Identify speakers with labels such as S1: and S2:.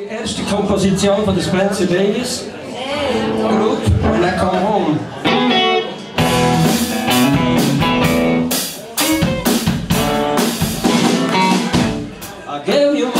S1: Die erste Komposition von der Spencer Davis Group La Caron. I gave you